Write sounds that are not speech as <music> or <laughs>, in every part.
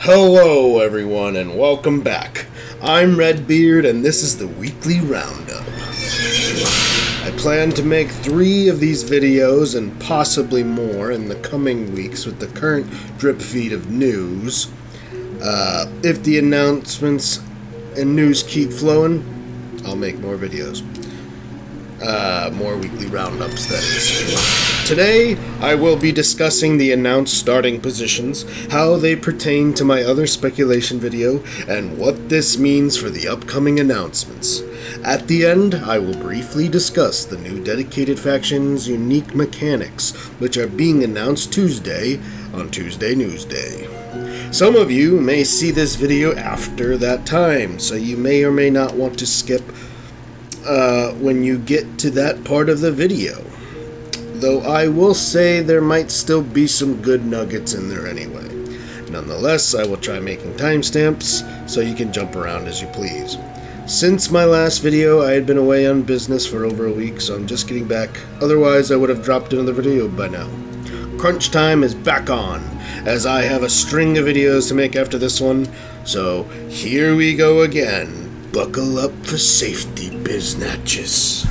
Hello, everyone, and welcome back. I'm Redbeard, and this is the weekly roundup. I plan to make three of these videos and possibly more in the coming weeks with the current drip feed of news. Uh, if the announcements and news keep flowing, I'll make more videos. Uh, more weekly roundups, that is. Today, I will be discussing the announced starting positions, how they pertain to my other speculation video, and what this means for the upcoming announcements. At the end, I will briefly discuss the new dedicated faction's unique mechanics, which are being announced Tuesday on Tuesday Newsday. Some of you may see this video after that time, so you may or may not want to skip uh, when you get to that part of the video. Though I will say there might still be some good nuggets in there anyway. Nonetheless, I will try making timestamps so you can jump around as you please. Since my last video, I had been away on business for over a week, so I'm just getting back. Otherwise, I would have dropped another video by now. Crunch time is back on, as I have a string of videos to make after this one, so here we go again. Buckle up for safety, biznatches.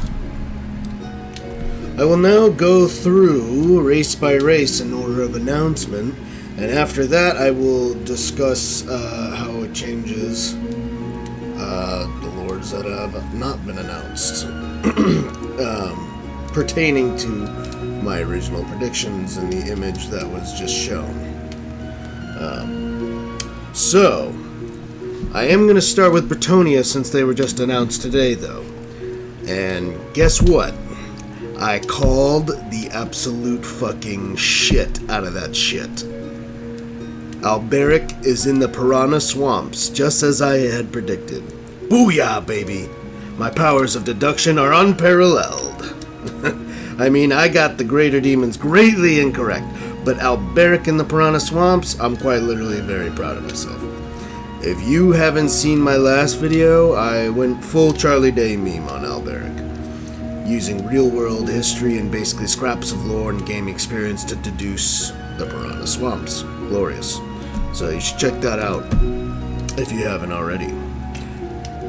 I will now go through race by race in order of announcement, and after that I will discuss uh, how it changes uh, the lords that have not been announced, <clears throat> um, pertaining to my original predictions and the image that was just shown. Um, so, I am going to start with Bretonnia since they were just announced today, though. And guess what? I called the absolute fucking shit out of that shit. Alberic is in the Piranha Swamps, just as I had predicted. Booyah, baby! My powers of deduction are unparalleled. <laughs> I mean, I got the Greater Demons greatly incorrect, but Alberic in the Piranha Swamps, I'm quite literally very proud of myself. If you haven't seen my last video, I went full Charlie Day meme on Alberic, using real world history and basically scraps of lore and game experience to deduce the Piranha Swamps. Glorious. So you should check that out if you haven't already.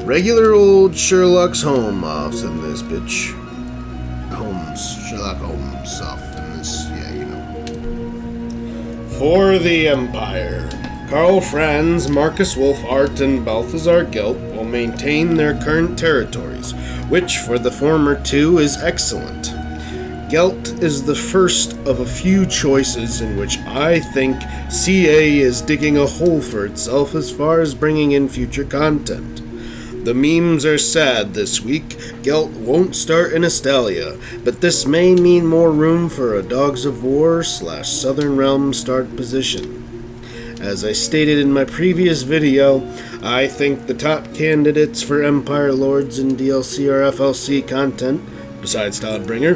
Regular old Sherlock's home offs in this bitch. Holmes, Sherlock Holmes stuff in this, yeah, you know. For the Empire. Karl Franz, Marcus Wolfhart, and Balthazar Gelt will maintain their current territories, which for the former two is excellent. Gelt is the first of a few choices in which I think CA is digging a hole for itself as far as bringing in future content. The memes are sad this week. Gelt won't start in Estalia, but this may mean more room for a Dogs of War slash Southern Realm start position. As I stated in my previous video, I think the top candidates for Empire Lords in DLC or FLC content, besides Todbringer,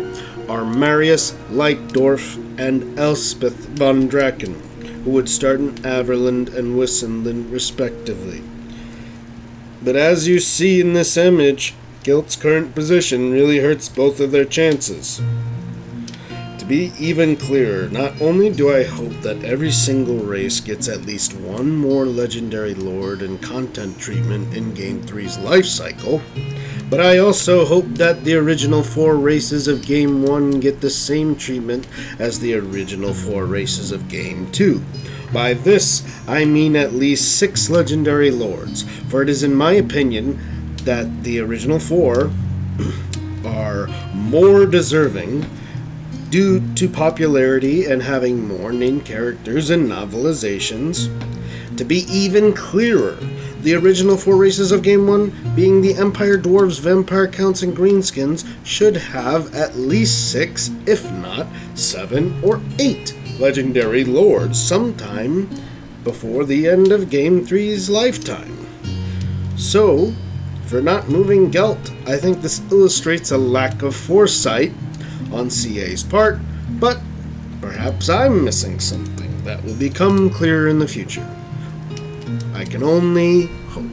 are Marius Leitdorf and Elspeth von Draken, who would start in Averland and Wissenland respectively. But as you see in this image, Gelt's current position really hurts both of their chances. Be even clearer, not only do I hope that every single race gets at least one more legendary lord and content treatment in Game 3's life cycle, but I also hope that the original four races of Game 1 get the same treatment as the original four races of Game 2. By this, I mean at least six legendary lords, for it is in my opinion that the original four <clears throat> are more deserving due to popularity and having more named characters and novelizations. To be even clearer, the original four races of Game 1, being the Empire Dwarves, Vampire Counts, and Greenskins, should have at least six, if not seven or eight legendary lords sometime before the end of Game 3's lifetime. So, for not moving Gelt, I think this illustrates a lack of foresight on CA's part, but perhaps I'm missing something that will become clearer in the future. I can only hope.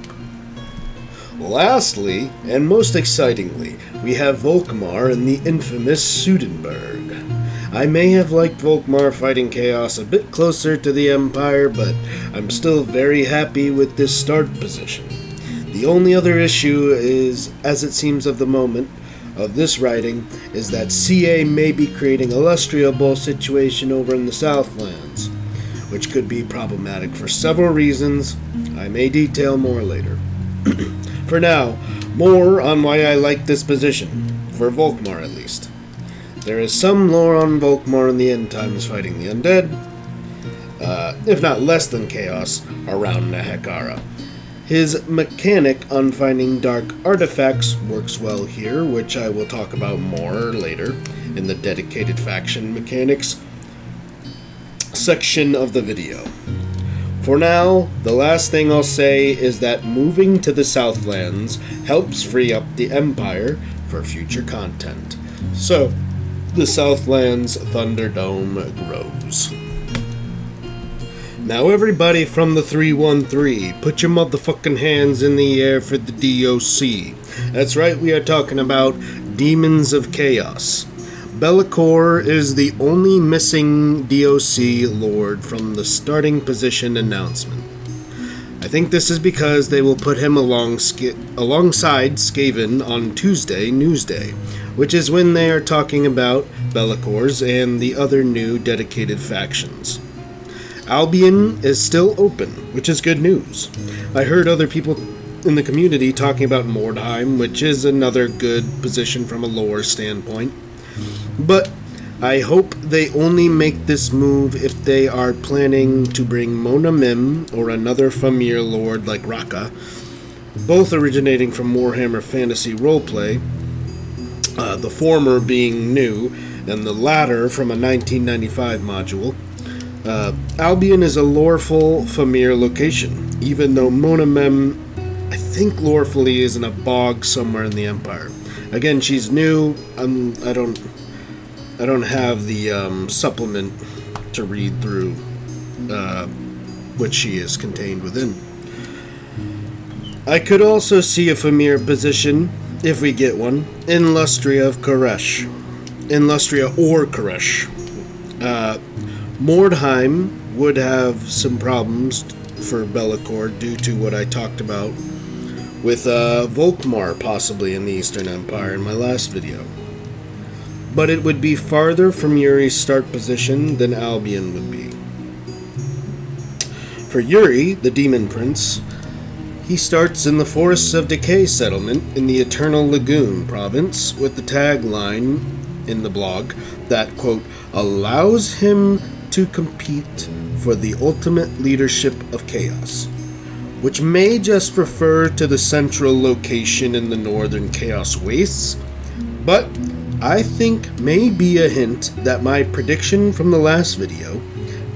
Lastly, and most excitingly, we have Volkmar and the infamous Sudenburg. I may have liked Volkmar fighting Chaos a bit closer to the Empire, but I'm still very happy with this start position. The only other issue is, as it seems of the moment, of this writing is that CA may be creating a Lustria Bowl situation over in the Southlands, which could be problematic for several reasons I may detail more later. <clears throat> for now, more on why I like this position, for Volkmar at least. There is some lore on Volkmar in the end times fighting the undead, uh, if not less than chaos, around Nehekhara. His mechanic on finding dark artifacts works well here, which I will talk about more later in the dedicated faction mechanics section of the video. For now, the last thing I'll say is that moving to the Southlands helps free up the Empire for future content. So, the Southlands Thunderdome grows. Now, everybody from the 313, put your motherfucking hands in the air for the DOC. That's right, we are talking about Daemons of Chaos. Be'lakor is the only missing DOC Lord from the starting position announcement. I think this is because they will put him along alongside Skaven on Tuesday, Newsday, which is when they are talking about Be'lakor's and the other new dedicated factions. Albion is still open, which is good news. I heard other people in the community talking about Mordheim, which is another good position from a lore standpoint. But I hope they only make this move if they are planning to bring Mona Mim or another Famir Lord like Raka, both originating from Warhammer Fantasy Roleplay, uh, the former being new, and the latter from a 1995 module. Uh, Albion is a loreful Famir location, even though Mona Mem, I think lorefully is in a bog somewhere in the Empire. Again, she's new. I'm, I don't, I don't have the um, supplement to read through uh, what she is contained within. I could also see a Famir position, if we get one, in Lustria of Khuresh. In Lustria or Khuresh. Uh, Mordheim would have some problems for Be'lakor due to what I talked about with uh, Volkmar possibly in the Eastern Empire in my last video. But it would be farther from Yuri's start position than Albion would be. For Yuri, the Demon Prince, he starts in the Forests of Decay settlement in the Eternal Lagoon province with the tagline in the blog that, quote, allows him to compete for the ultimate leadership of chaos, which may just refer to the central location in the northern chaos wastes, but I think may be a hint that my prediction from the last video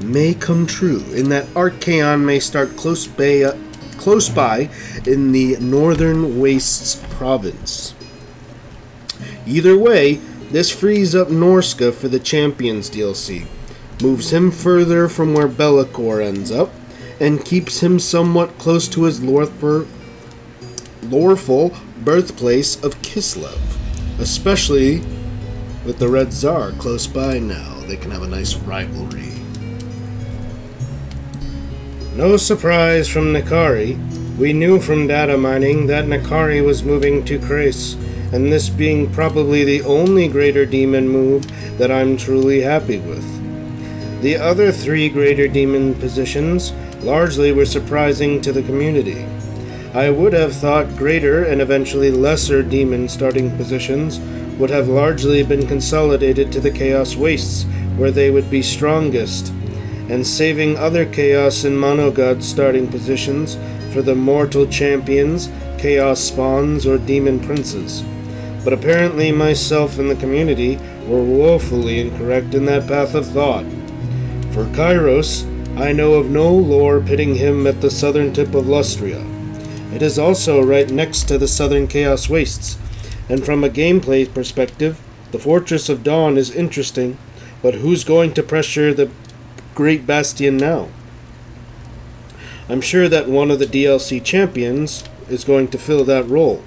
may come true in that Archaon may start close by, uh, close by in the northern wastes province. Either way, this frees up Norsca for the Champions DLC moves him further from where Be'lakor ends up, and keeps him somewhat close to his loreful, loreful birthplace of Kislev, especially with the Red Tsar close by now. They can have a nice rivalry. No surprise from N'Kari. We knew from data mining that N'Kari was moving to Crais, and this being probably the only greater demon move that I'm truly happy with. The other three greater demon positions largely were surprising to the community. I would have thought greater and eventually lesser demon starting positions would have largely been consolidated to the Chaos Wastes, where they would be strongest, and saving other Chaos and mono Monogod starting positions for the mortal champions, Chaos Spawns, or Demon Princes. But apparently myself and the community were woefully incorrect in that path of thought. For Kairos, I know of no lore pitting him at the southern tip of Lustria. It is also right next to the southern Chaos Wastes, and from a gameplay perspective, the Fortress of Dawn is interesting, but who's going to pressure the Great Bastion now? I'm sure that one of the DLC champions is going to fill that role,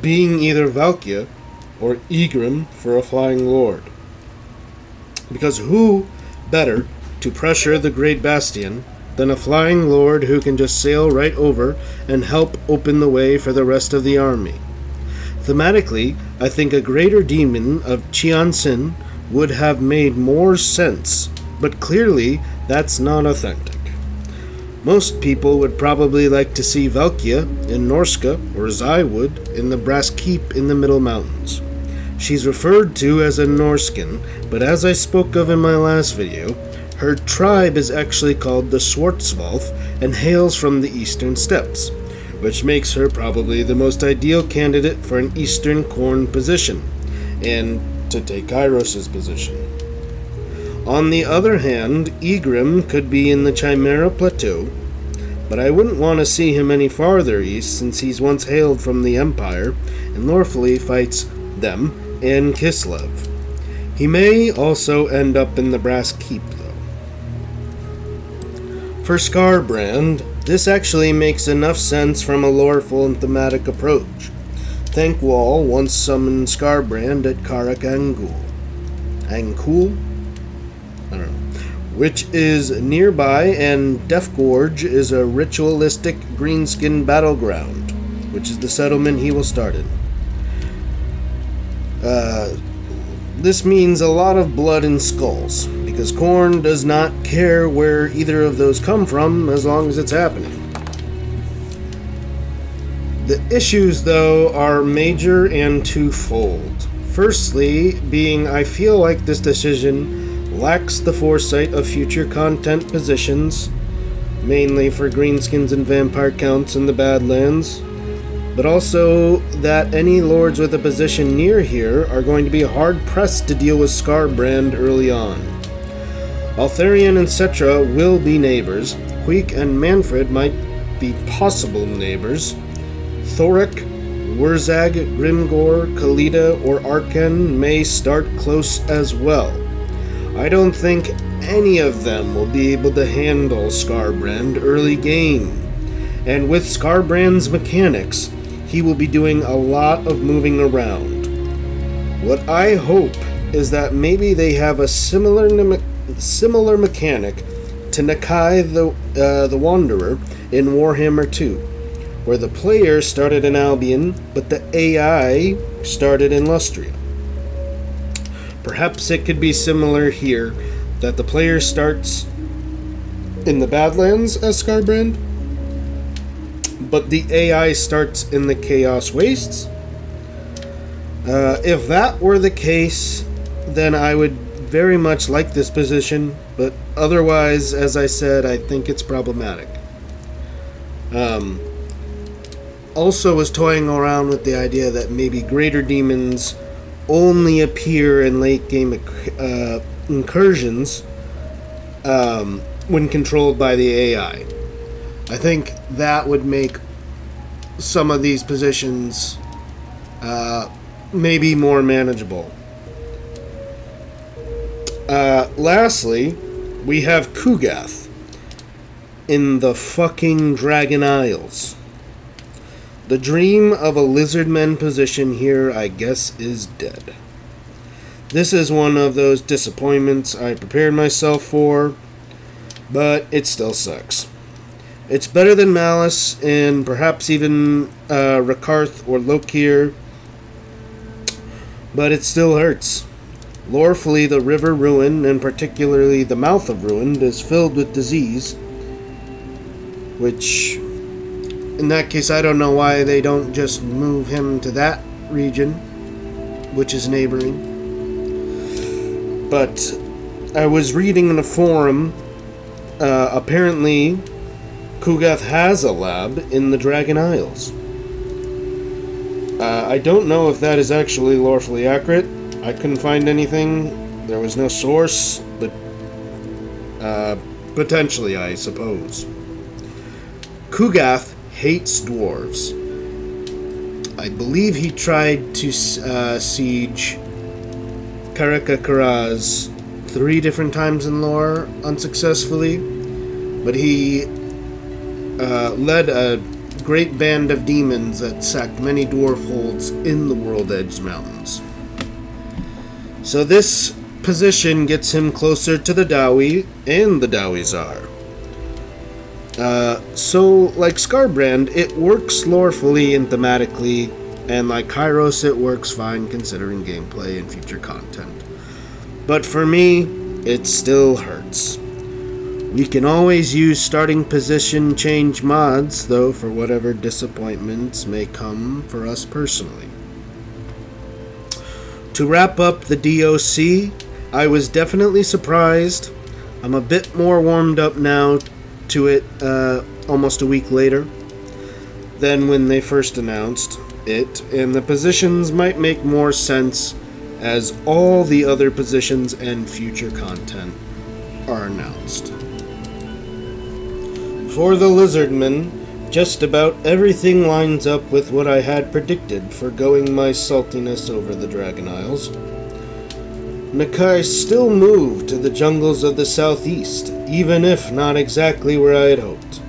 being either Valkia or Egrim for a Flying Lord. Because who better to pressure the Great Bastion than a flying lord who can just sail right over and help open the way for the rest of the army? Thematically, I think a greater demon of Qian Sin would have made more sense, but clearly that's not authentic. Most people would probably like to see Valkia in Norsca, or as I would, in the Brass Keep in the Middle Mountains. She's referred to as a Norskin, but as I spoke of in my last video, her tribe is actually called the Schwarzwolf and hails from the eastern steppes, which makes her probably the most ideal candidate for an eastern Khorne position, and to take Kairos' position. On the other hand, Egrim could be in the Chimera Plateau, but I wouldn't want to see him any farther east since he's once hailed from the Empire and lawfully fights them and Kislev. He may also end up in the Brass Keep, though. For Skarbrand, this actually makes enough sense from a loreful and thematic approach. Thanquol once summoned Skarbrand at Karak Angul. Angkul? I don't know. Which is nearby, and Death Gorge is a ritualistic greenskin battleground, which is the settlement he will start in. Uh, this means a lot of blood and skulls, because Khorne does not care where either of those come from as long as it's happening. The issues, though, are major and twofold. Firstly, being I feel like this decision lacks the foresight of future content positions, mainly for greenskins and vampire counts in the Badlands, but also that any lords with a position near here are going to be hard pressed to deal with Skarbrand early on. Eltharion and Settra will be neighbors, Queek and Manfred might be possible neighbors, Thorek, Wurzag, Grimgor, Khalida, or Arkhan may start close as well. I don't think any of them will be able to handle Skarbrand early game. And with Skarbrand's mechanics, he will be doing a lot of moving around. What I hope is that maybe they have a similar me- similar mechanic to Nakai the uh, the Wanderer in Warhammer 2, where the player started in Albion, but the AI started in Lustria. Perhaps it could be similar here, that the player starts in the Badlands as Skarbrand, but the AI starts in the Chaos Wastes. Uh, if that were the case, then I would very much like this position, but otherwise, as I said, I think it's problematic. Um, also, was toying around with the idea that maybe greater demons only appear in late game uh, incursions um, when controlled by the AI. I think that would make some of these positions uh, maybe more manageable. Uh, lastly, we have Ku'gath in the fucking Dragon Isles. The dream of a lizardman position here, I guess, is dead. This is one of those disappointments I prepared myself for, but it still sucks. It's better than Malus and perhaps even uh, Rakarth or Lokir, but it still hurts. Lorefully, the River Ruin, and particularly the mouth of Ruin, is filled with disease, which, in that case, I don't know why they don't just move him to that region, which is neighboring. But I was reading in a forum, uh, apparently Ku'gath has a lab in the Dragon Isles. Uh, I don't know if that is actually lawfully accurate. I couldn't find anything. There was no source, but uh, potentially, I suppose. Ku'gath hates dwarves. I believe he tried to uh, siege Karakakaraz three different times in lore unsuccessfully, but he uh, led a great band of demons that sacked many dwarf holds in the World Edge Mountains. So this position gets him closer to the Dawi and the Dawi Zharr. Uh, so, like Skarbrand, it works lorefully and thematically, and like Kairos, it works fine considering gameplay and future content. But for me, it still hurts. We can always use starting position change mods, though, for whatever disappointments may come for us personally. To wrap up the DOC, I was definitely surprised. I'm a bit more warmed up now to it uh, almost a week later than when they first announced it, and the positions might make more sense as all the other positions and future content are announced. For the Lizardmen, just about everything lines up with what I had predicted for going my saltiness over the Dragon Isles. Nakai still moved to the jungles of the southeast, even if not exactly where I had hoped.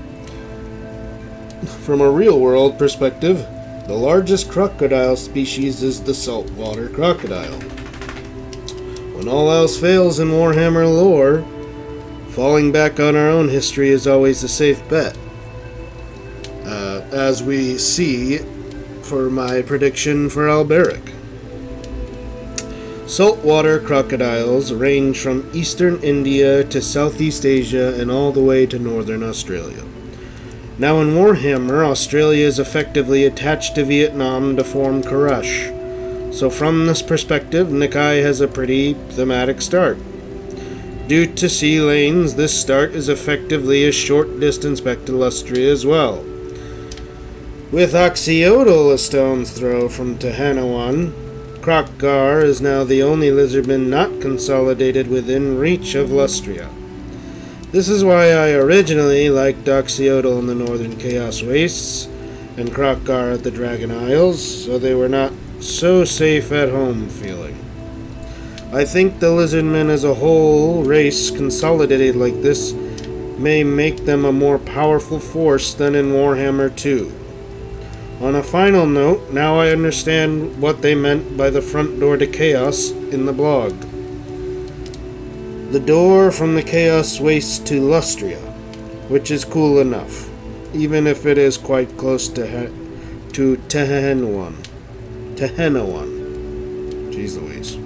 From a real world perspective, the largest crocodile species is the saltwater crocodile. When all else fails in Warhammer lore, falling back on our own history is always a safe bet. Uh, as we see for my prediction for Alberic. Saltwater crocodiles range from eastern India to Southeast Asia and all the way to northern Australia. Now, in Warhammer, Australia is effectively attached to Vietnam to form Khuresh. So, from this perspective, Nakai has a pretty thematic start. Due to sea lanes, this start is effectively a short distance back to Lustria as well. With Oxyotl a stone's throw from Tehanawan, Kroq-Gar is now the only lizardman not consolidated within reach of Lustria. This is why I originally liked Oxyotl in the Northern Chaos Wastes and Kroq-Gar at the Dragon Isles, so they were not so safe at home feeling. I think the lizardmen as a whole race consolidated like this may make them a more powerful force than in Warhammer 2. On a final note, now I understand what they meant by the front door to chaos in the blog. The door from the chaos waste to Lustria, which is cool enough, even if it is quite close to he- to Tehenuan. Tehenuan. Jeez Louise.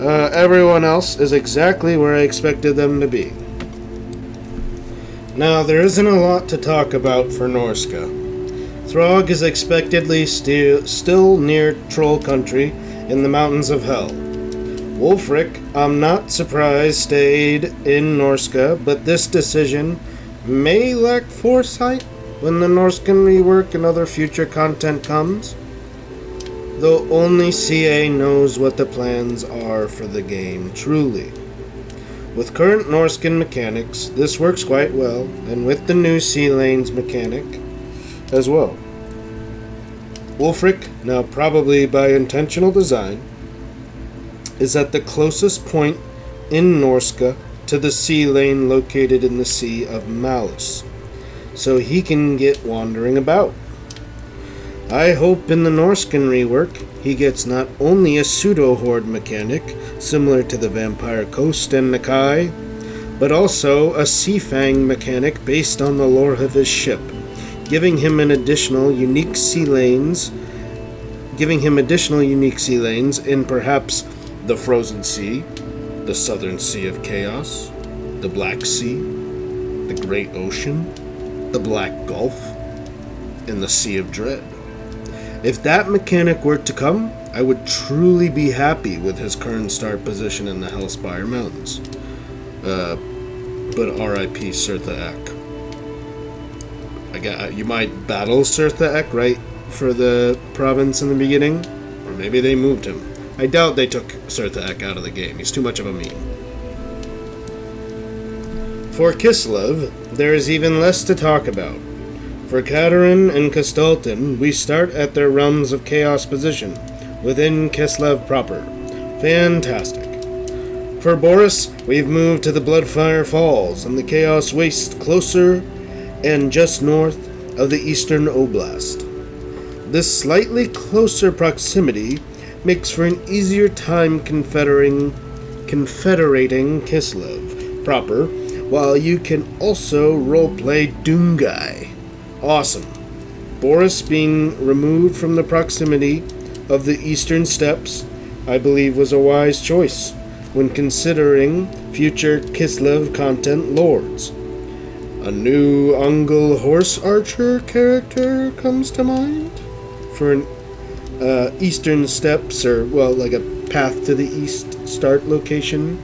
Uh, everyone else is exactly where I expected them to be. Now, there isn't a lot to talk about for Norsca. Throg is expectedly sti- still near Troll Country in the Mountains of Hell. Wulfric, I'm not surprised, stayed in Norsca, but this decision may lack foresight when the Norscan rework and other future content comes though only CA knows what the plans are for the game truly. With current Norscan mechanics, this works quite well, and with the new Sea Lanes mechanic as well. Wulfric, now probably by intentional design, is at the closest point in Norsca to the sea lane located in the Sea of Malice, so he can get wandering about. I hope in the Norscan rework he gets not only a pseudo horde mechanic, similar to the Vampire Coast and Nakai, but also a Seafang mechanic based on the lore of his ship, giving him an additional unique sea lanes, giving him additional unique sea lanes in perhaps the Frozen Sea, the Southern Sea of Chaos, the Black Sea, the Great Ocean, the Black Gulf, and the Sea of Dread. If that mechanic were to come, I would truly be happy with his current start position in the Hellspire Mountains. Uh, but R.I.P. Sirtha Ek. I got you might battle Sirtha Ek right for the province in the beginning, or maybe they moved him. I doubt they took Sirtha Ek out of the game. He's too much of a meme. For Kislev, there is even less to talk about. For Katarin and Kostaltyn, we start at their realms of chaos position, within Kislev proper. Fantastic. For Boris, we've moved to the Bloodfire Falls and the Chaos Waste closer and just north of the Eastern Oblast. This slightly closer proximity makes for an easier time confederating confederating Kislev proper, while you can also roleplay Doomguy. Awesome. Boris being removed from the proximity of the eastern steppes, I believe was a wise choice when considering future Kislev content lords. A new Ungol horse archer character comes to mind for an uh, eastern steppes or well like a path to the east start location.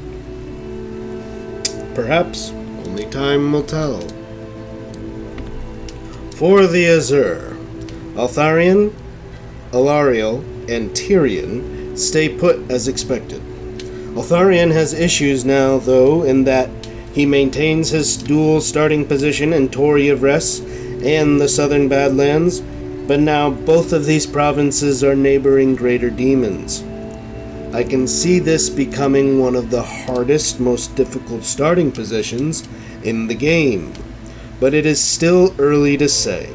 Perhaps only time will tell. For the Asur, Eltharion, Alarielle, and Tyrion stay put as expected. Eltharion has issues now, though, in that he maintains his dual starting position in Tor Yvresse and the Southern Badlands, but now both of these provinces are neighboring greater demons. I can see this becoming one of the hardest, most difficult starting positions in the game, but it is still early to say.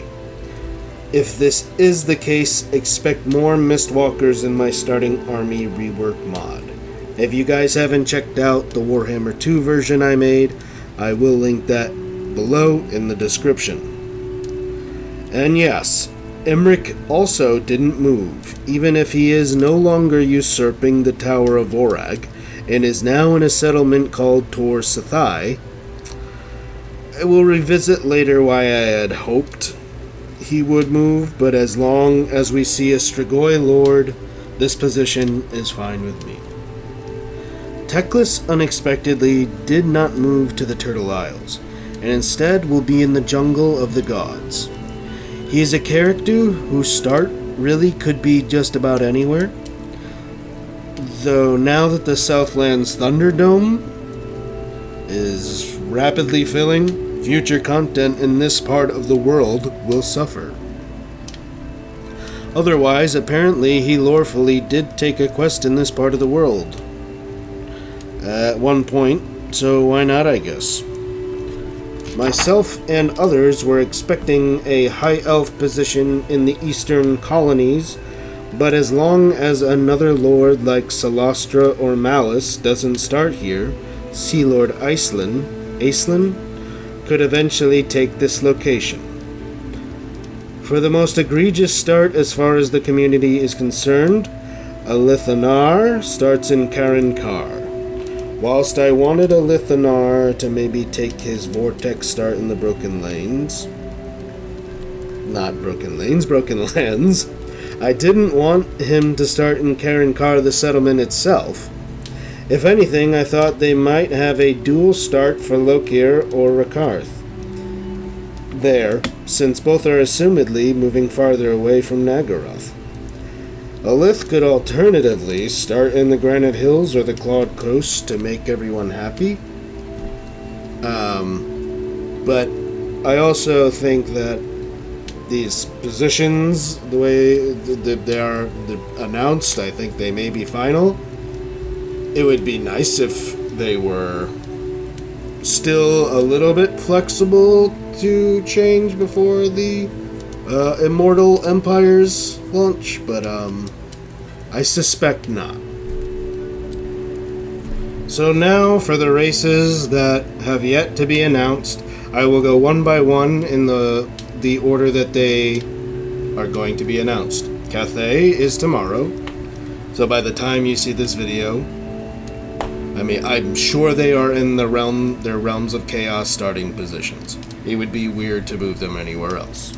If this is the case, expect more Mistwalkers in my starting army rework mod. If you guys haven't checked out the Warhammer 2 version I made, I will link that below in the description. And yes, Imric also didn't move, even if he is no longer usurping the Tower of Orag and is now in a settlement called Tor Sathai. I will revisit later why I had hoped he would move, but as long as we see a Strigoi Lord, this position is fine with me. Teclis unexpectedly did not move to the Turtle Isles, and instead will be in the jungle of the gods. He is a character whose start really could be just about anywhere. Though now that the Southlands Thunderdome is rapidly filling, future content in this part of the world will suffer. Otherwise, apparently, he lawfully did take a quest in this part of the world at one point, so why not, I guess. Myself and others were expecting a high elf position in the eastern colonies, but as long as another lord like Cylostra or Malus doesn't start here, Sea Lord Iceland, Aislinn, could eventually take this location. For the most egregious start as far as the community is concerned, Alith Anar starts in Karond Kar. Whilst I wanted Alith Anar to maybe take his Vortex start in the Broken Lanes, not Broken Lanes, Broken <laughs> Lands, I didn't want him to start in Karond Kar, the settlement itself. If anything, I thought they might have a dual start for Lokir or Rakarth. There, since both are assumedly moving farther away from Naggaroth. Alith could alternatively start in the Granite Hills or the Clawed Coast to make everyone happy. Um, but I also think that these positions, the way they are announced, I think they may be final. It would be nice if they were still a little bit flexible to change before the uh, Immortal Empires launch, but um, I suspect not. So now for the races that have yet to be announced, I will go one by one in the the order that they are going to be announced. Cathay is tomorrow, so by the time you see this video, I mean I'm sure they are in the realm their realms of chaos starting positions. It would be weird to move them anywhere else.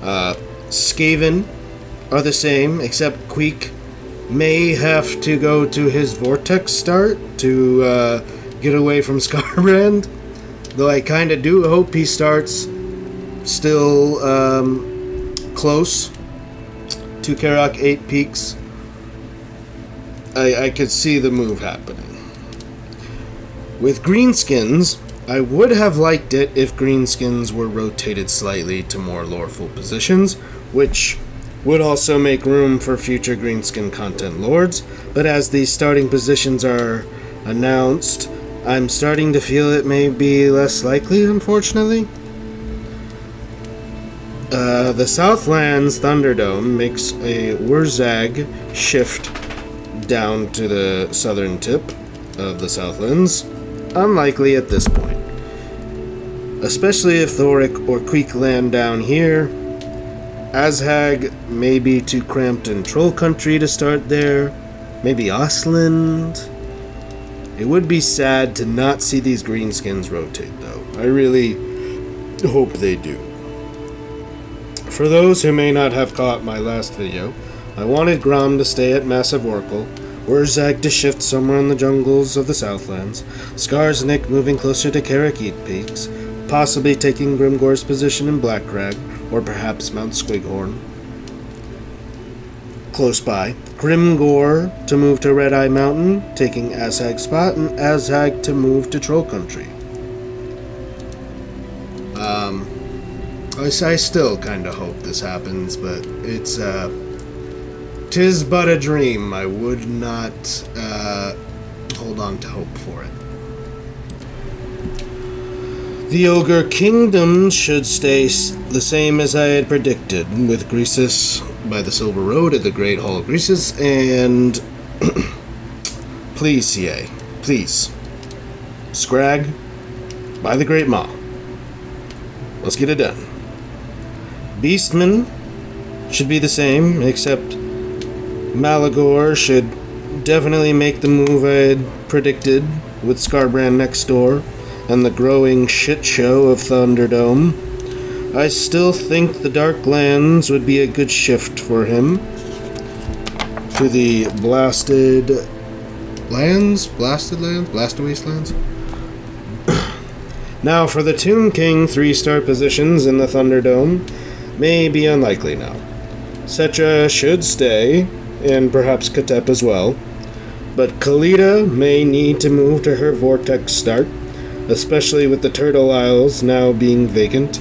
Uh, Skaven are the same, except Queek may have to go to his Vortex start to uh, get away from <laughs> Skarbrand. Though I kind of do hope he starts still um, close to Karak 8 Peaks. I, I could see the move happening. With Greenskins, I would have liked it if greenskins were rotated slightly to more loreful positions, which would also make room for future greenskin content lords, but as these starting positions are announced, I'm starting to feel it may be less likely, unfortunately. Uh, the Southlands Thunderdome makes a Wurzag shift down to the southern tip, of the Southlands, unlikely at this point. Especially if Thorek or Queek land down here. Azhag may be too cramped in Troll Country to start there. Maybe Ostland. It would be sad to not see these greenskins rotate, though. I really hope they do. For those who may not have caught my last video, I wanted Grom to stay at Massif Orcal, or Zag to shift somewhere in the jungles of the Southlands, Skarsnik moving closer to Karak Eight Peaks, possibly taking Grimgor's position in Blackcrag, or perhaps Mount Squighorn. Close by, Grimgor to move to Red Eye Mountain, taking Azhag's spot, and Azhag to move to Troll Country. Um, I, I still kind of hope this happens, but it's, uh, tis but a dream. I would not, uh, hold on to hope for it. The Ogre Kingdom should stay the same as I had predicted, with Greasus by the Silver Road at the Great Hall of Greasus, and <clears throat> please, CA, please, Skrag by the Great Maw. Let's get it done. Beastman should be the same, except Malagor should definitely make the move I had predicted with Skarbrand next door and the growing shit show of Thunderdome. I still think the Dark Lands would be a good shift for him. To the blasted lands? Blasted lands? Blasted wastelands? <coughs> now, for the Tomb King three star positions in the Thunderdome, may be unlikely now. Settra should stay, and perhaps Khatep as well. But Khalida may need to move to her Vortex start especially with the Turtle Isles now being vacant.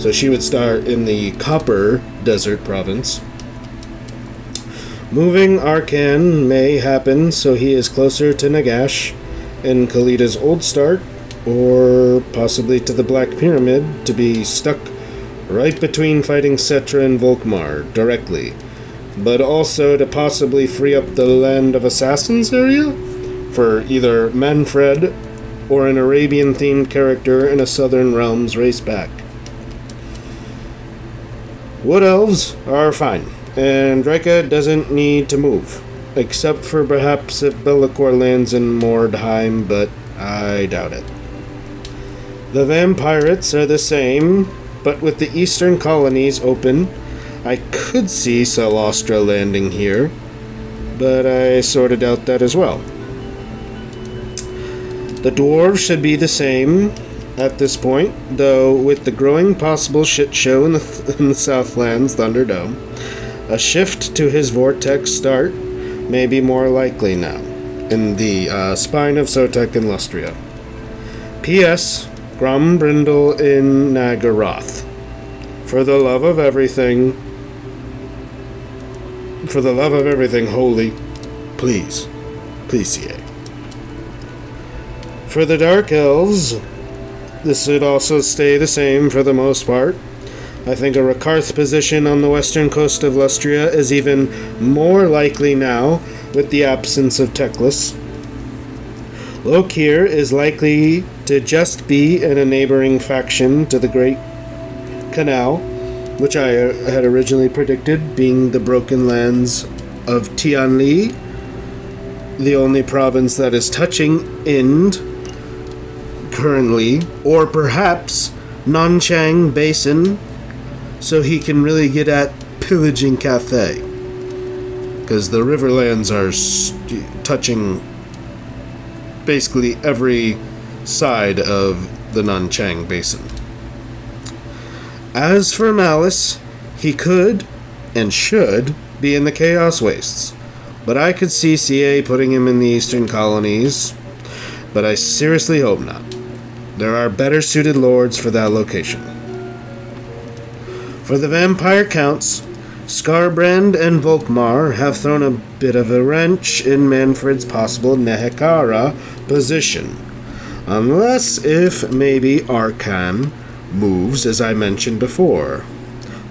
So she would start in the Copper Desert province. Moving Arkhan may happen so he is closer to Nagash in Khalida's old start, or possibly to the Black Pyramid to be stuck right between fighting Settra and Volkmar directly, but also to possibly free up the Land of Assassins area for either Manfred or an Arabian themed character in a Southern Realms race back. Wood Elves are fine, and Drycha doesn't need to move, except for perhaps if Be'lakor lands in Mordheim, but I doubt it. The Vampirates are the same, but with the eastern colonies open, I could see Cylostra landing here, but I sort of doubt that as well. The dwarves should be the same at this point, though with the growing possible shit show in the, <laughs> in the Southlands Thunderdome, a shift to his vortex start may be more likely now in the uh, spine of Sotek and Lustria. P.S. Grombrindal in Naggaroth. For the love of everything, for the love of everything holy, please, please, CA. For the Dark Elves, this would also stay the same for the most part. I think a Rakarth position on the western coast of Lustria is even more likely now with the absence of Teclis. Lokir is likely to just be in a neighboring faction to the Great Canal, which I uh, had originally predicted being the Broken Lands of Tianli, the only province that is touching Ind currently, or perhaps Nanchang Basin, so he can really get at pillaging Cathay. Because the Riverlands are touching basically every side of the Nanchang Basin. As for Malus, he could and should be in the Chaos Wastes, but I could see CA putting him in the Eastern Colonies, but I seriously hope not. There are better suited lords for that location. For the vampire counts, Skarbrand and Volkmar have thrown a bit of a wrench in Manfred's possible Nehekhara position. Unless if maybe Arkhan moves as I mentioned before.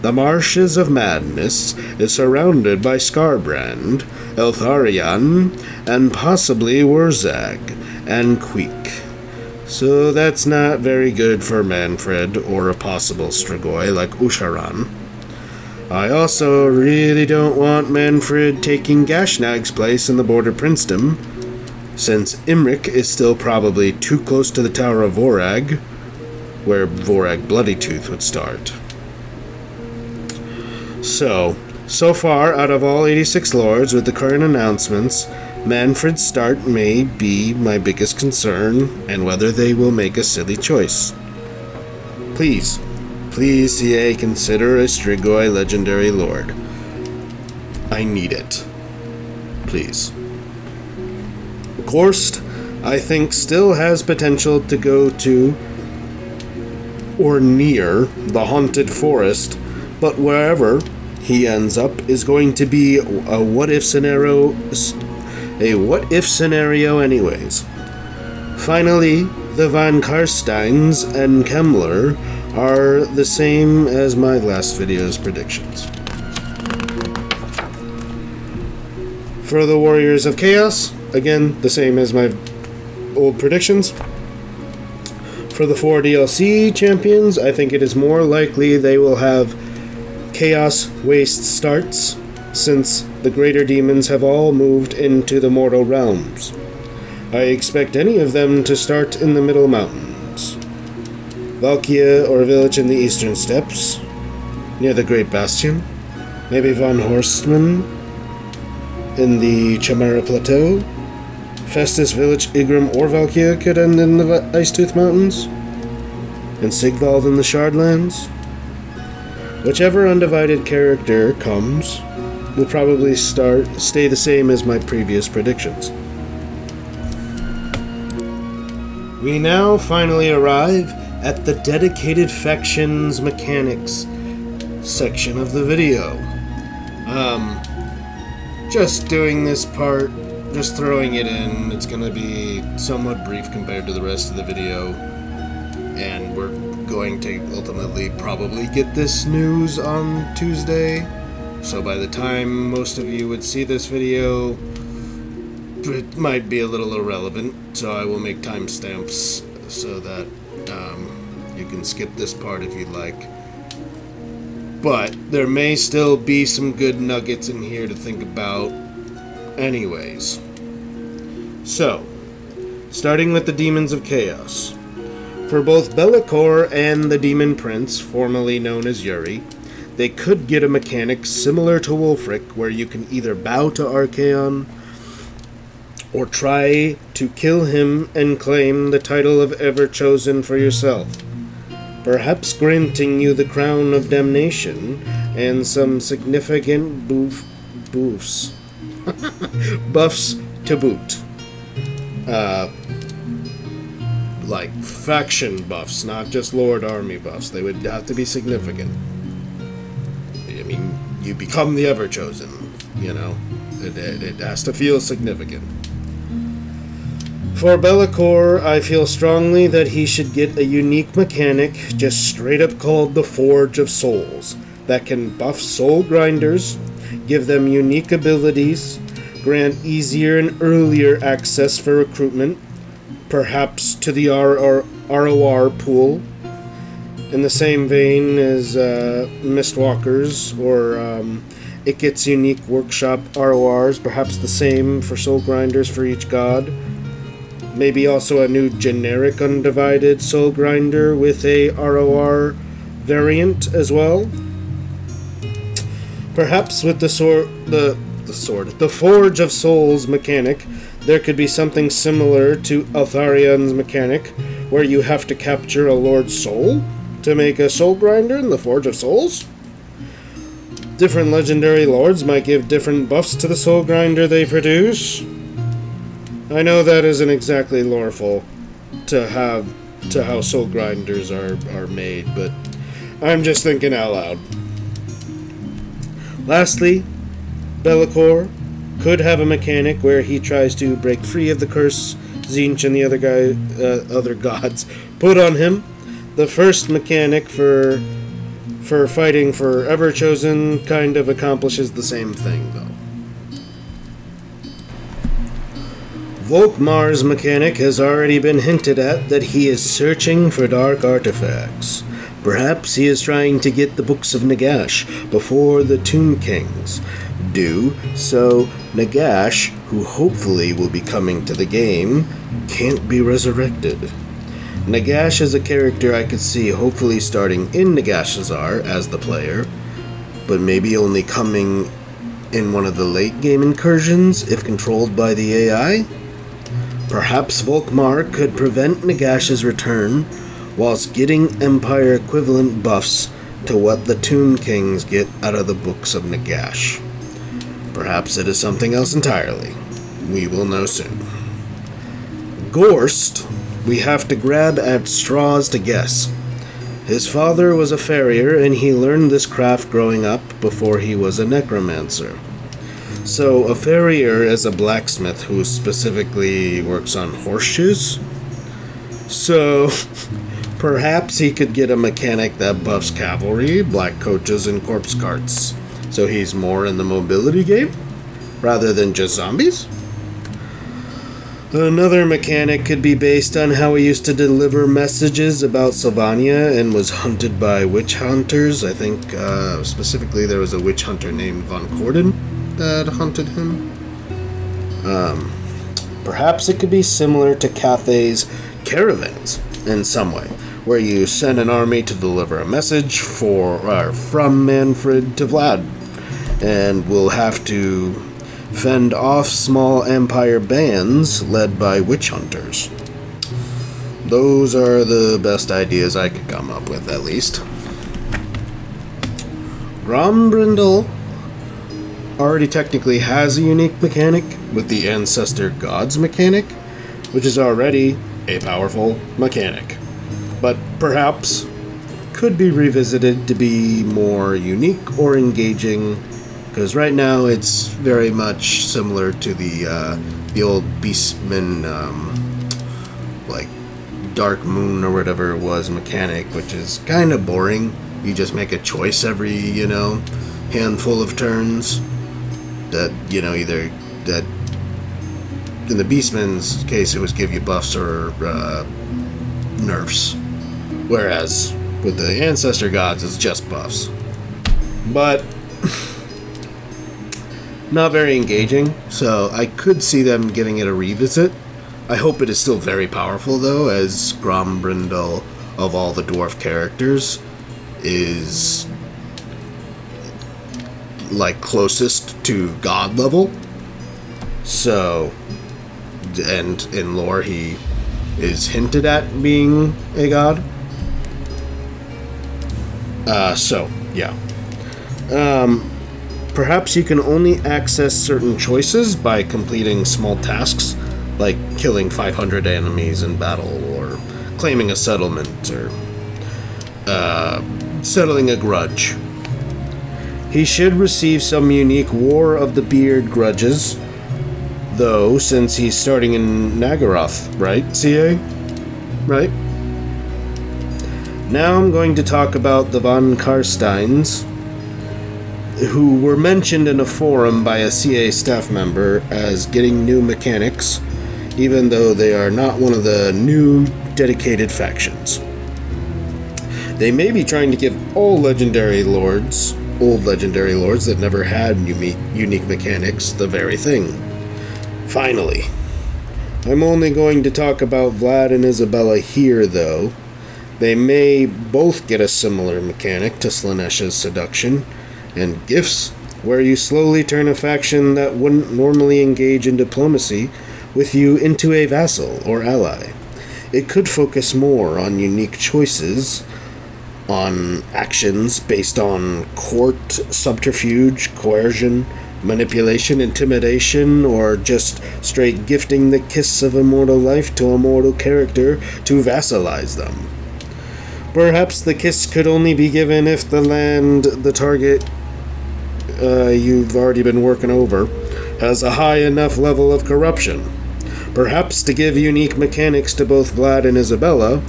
The Marshes of Madness is surrounded by Skarbrand, Eltharion, and possibly Wurzag and Queek. So that's not very good for Manfred or a possible Strigoi like Ushoran. I also really don't want Manfred taking Gashnag's place in the border princedom, since Imric is still probably too close to the Tower of Vorag, where Vorag Bloody Tooth would start. So, so far, out of all 86 lords with the current announcements, Mannfred's start may be my biggest concern, and whether they will make a silly choice. Please, please, CA, consider a Strigoi legendary lord. I need it. Please. Ghorst, I think, still has potential to go to or near the haunted forest, but wherever he ends up is going to be a what if scenario a what if scenario anyways. Finally, the Von Carsteins and Kemmler are the same as my last video's predictions. For the Warriors of Chaos, again, the same as my old predictions. For the four DLC champions, I think it is more likely they will have chaos waste starts, since the greater demons have all moved into the mortal realms. I expect any of them to start in the Middle Mountains. Valkia or a village in the eastern steppes, near the Great Bastion. Maybe Von Horstmann in the Chimera Plateau. Festus Vilitch, Egrimm, or Valkia could end in the Icetooth Mountains. And Sigvald in the Shardlands. Whichever undivided character comes will probably start stay the same as my previous predictions. We now finally arrive at the dedicated factions mechanics section of the video. Um, just doing this part, just throwing it in. It's going to be somewhat brief compared to the rest of the video, and we're going to ultimately probably get this news on Tuesday. So by the time most of you would see this video, it might be a little irrelevant. So I will make timestamps so that um, you can skip this part if you'd like. But there may still be some good nuggets in here to think about anyways. So, starting with the Daemons of Chaos. For both Be'lakor and the Demon Prince, formerly known as Yuri, they could get a mechanic similar to Wulfrik, where you can either bow to Archaon or try to kill him and claim the title of Ever Chosen for yourself, perhaps granting you the crown of damnation and some significant boof, boofs, <laughs> buffs to boot. Uh, like faction buffs, not just Lord Army buffs. They would have to be significant. I mean, you become the Ever Chosen, you know. It, it, it has to feel significant. For Be'lakor, I feel strongly that he should get a unique mechanic just straight up called the Forge of Souls that can buff soul grinders, give them unique abilities, grant easier and earlier access for recruitment, perhaps to the ROR pool, in the same vein as uh, Mistwalkers or um, it gets unique workshop RORs, perhaps the same for Soul Grinders for each god. Maybe also a new generic undivided Soul Grinder with a ROR variant as well. Perhaps with the sword, the the sword, the Forge of Souls mechanic, there could be something similar to Eltharion's mechanic, where you have to capture a Lord's soul to make a soul grinder in the Forge of Souls. Different legendary lords might give different buffs to the soul grinder they produce. I know that isn't exactly loreful to have to how soul grinders are, are made, but I'm just thinking out loud. Lastly, Be'lakor could have a mechanic where he tries to break free of the curse Tzeentch and the other guy, uh, other <laughs> gods put on him. The first mechanic for for fighting for Ever Chosen kind of accomplishes the same thing, though. Volkmar's mechanic has already been hinted at that he is searching for dark artifacts. Perhaps he is trying to get the books of Nagash before the Tomb Kings do, so Nagash, who hopefully will be coming to the game, can't be resurrected. Nagash is a character I could see hopefully starting in Nagashizzar as the player, but maybe only coming in one of the late game incursions if controlled by the AI? Perhaps Volkmar could prevent Nagash's return whilst getting Empire equivalent buffs to what the Tomb Kings get out of the books of Nagash. Perhaps it is something else entirely. We will know soon. Ghorst, we have to grab at straws to guess. His father was a farrier, and he learned this craft growing up before he was a necromancer. So, a farrier is a blacksmith who specifically works on horseshoes. So, <laughs> perhaps he could get a mechanic that buffs cavalry, black coaches, and corpse carts. So he's more in the mobility game rather than just zombies? Another mechanic could be based on how he used to deliver messages about Sylvania and was hunted by witch hunters. I think uh, specifically there was a witch hunter named Von Corden that hunted him. Um, perhaps it could be similar to Cathay's caravans in some way, where you send an army to deliver a message for uh, from Mannfred to Vlad, and will have to fend off small empire bands led by witch hunters. Those are the best ideas I could come up with, at least. Grombrindal already technically has a unique mechanic with the Ancestor Gods mechanic, which is already a powerful mechanic, but perhaps could be revisited to be more unique or engaging. Because right now it's very much similar to the uh, the old Beastman, um, like Dark Moon or whatever it was mechanic, which is kind of boring. You just make a choice every you know handful of turns that you know either that in the Beastman's case it was give you buffs or uh, nerfs, whereas with the Ancestor Gods it's just buffs. But <laughs> not very engaging, so I could see them giving it a revisit. I hope it is still very powerful though, as Grombrindal of all the dwarf characters is like closest to god level. So, and in lore, he is hinted at being a god. Uh, so, yeah. Um, perhaps you can only access certain choices by completing small tasks, like killing 500 enemies in battle, or claiming a settlement, or uh, settling a grudge. He should receive some unique War of the Beard grudges, though, since he's starting in Naggaroth, right, CA? Right? Now I'm going to talk about the Von Carsteins, who were mentioned in a forum by a CA staff member as getting new mechanics, even though they are not one of the new dedicated factions. They may be trying to give all legendary lords old legendary lords that never had unique mechanics the very thing. Finally. I'm only going to talk about Vlad and Isabella here, though. They may both get a similar mechanic to Slaanesh's seduction and gifts, where you slowly turn a faction that wouldn't normally engage in diplomacy with you into a vassal or ally. It could focus more on unique choices on actions based on court subterfuge, coercion, manipulation, intimidation, or just straight gifting the kiss of immortal life to a mortal character to vassalize them. Perhaps the kiss could only be given if the land the target uh, you've already been working over has a high enough level of corruption. Perhaps to give unique mechanics to both Vlad and Isabella,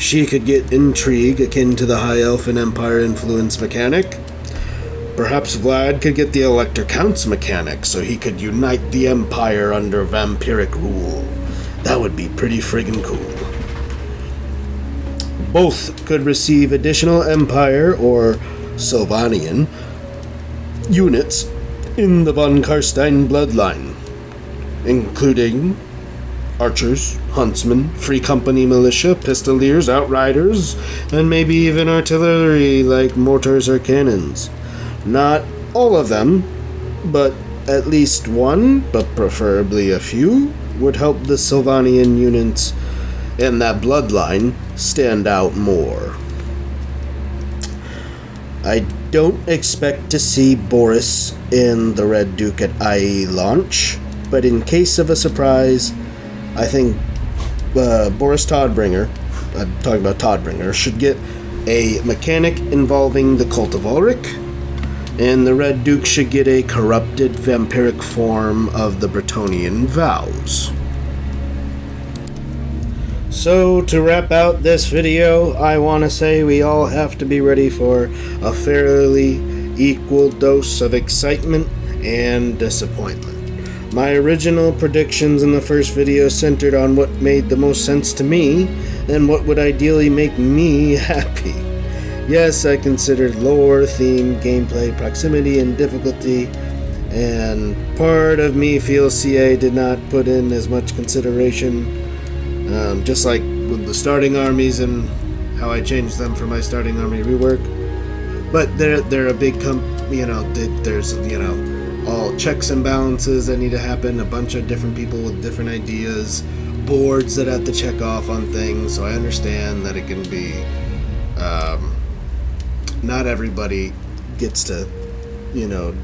She could get intrigue akin to the High Elfin Empire influence mechanic. Perhaps Vlad could get the Elector Count's mechanic so he could unite the Empire under vampiric rule. That would be pretty friggin' cool. Both could receive additional Empire or Sylvanian units in the von Carstein bloodline, including archers, huntsmen, free company militia, pistoliers, outriders, and maybe even artillery like mortars or cannons. Not all of them, but at least one, but preferably a few, would help the Sylvanian units in that bloodline stand out more. I don't expect to see Boris in the Red Duke at IE launch, but in case of a surprise, I think uh, Boris Todbringer, I'm talking about Todbringer, should get a mechanic involving the cult of Ulric, and the Red Duke should get a corrupted vampiric form of the Bretonnian vows. So, to wrap out this video, I want to say we all have to be ready for a fairly equal dose of excitement and disappointment. My original predictions in the first video centered on what made the most sense to me and what would ideally make me <laughs> happy. Yes, I considered lore, theme, gameplay, proximity, and difficulty, and part of me feels CA did not put in as much consideration, um, just like with the starting armies and how I changed them for my starting army rework. But they're they're a big comp, you know. There's you know all checks and balances that need to happen, a bunch of different people with different ideas, boards that have to check off on things. So I understand that it can be. Um, not everybody gets to, you know,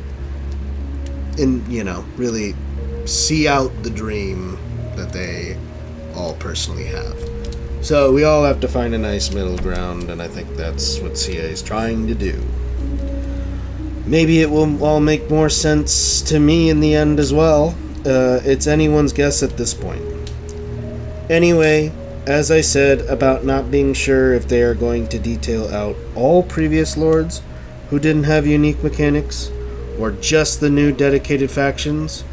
in you know, really see out the dream that they all personally have. So we all have to find a nice middle ground, and I think that's what CA is trying to do. Maybe it will all make more sense to me in the end as well. Uh, it's anyone's guess at this point. Anyway, as I said about not being sure if they are going to detail out all previous lords who didn't have unique mechanics, or just the new dedicated factions,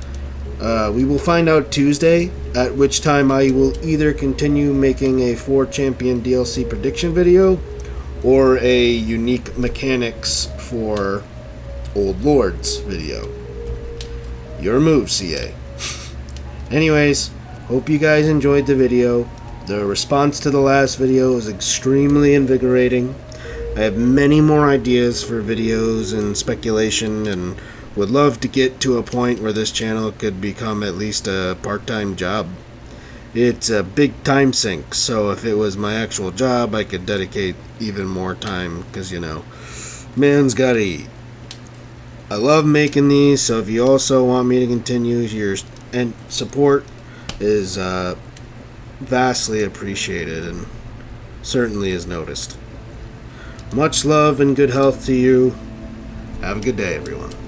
uh, we will find out Tuesday, at which time I will either continue making a 4 champion DLC prediction video, or a unique mechanics for Old Lords video. Your move, CA. <laughs> Anyways, hope you guys enjoyed the video. The response to the last video was extremely invigorating. I have many more ideas for videos and speculation and would love to get to a point where this channel could become at least a part-time job. It's a big time sink, so if it was my actual job, I could dedicate even more time, because, you know, man's gotta eat. I love making these, so if you also want me to continue, your and support is uh, vastly appreciated and certainly is noticed. Much love and good health to you. Have a good day, everyone.